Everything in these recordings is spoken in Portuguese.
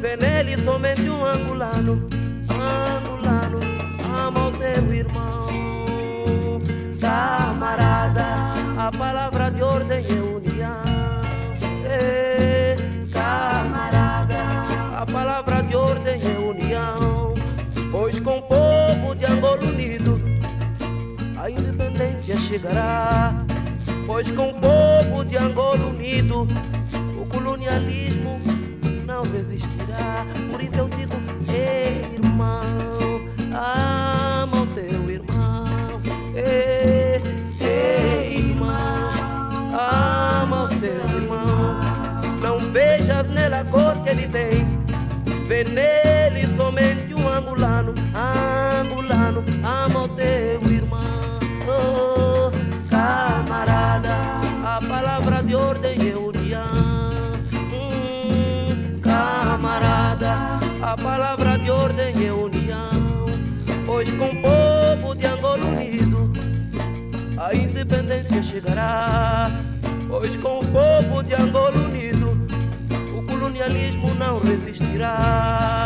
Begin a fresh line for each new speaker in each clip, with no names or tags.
Vê nele somente um angolano, angolano, ama o teu irmão. Camarada, a palavra de ordem é união. Ei, camarada, a palavra de ordem é união. Pois com o povo de Angola unido, a independência chegará. Pois com o povo de Angola unido, o colonialismo não resistirá. Por isso eu digo, ei irmão, ama o teu irmão. Ei, ei irmão, ama o teu irmão. Não vejas nele a cor que ele tem, vê nele somente um angolano. Ah, fez com o povo de Angola unido, a independência chegará. Pois com o povo de Angola unido, o colonialismo não resistirá.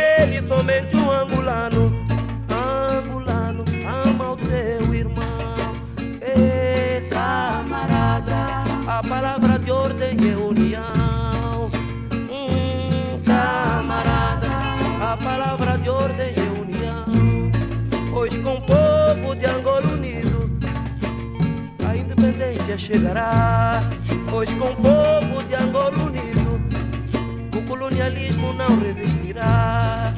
ele somente um angolano. Angolano, ama o teu irmão. E camarada, a palavra de ordem é união. Hum, camarada, a palavra de ordem é união. Pois com o povo de Angola unido, a independência chegará. Pois com o povo colonialismo não resistirá.